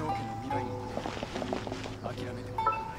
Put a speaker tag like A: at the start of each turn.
A: 条家の未来の諦めても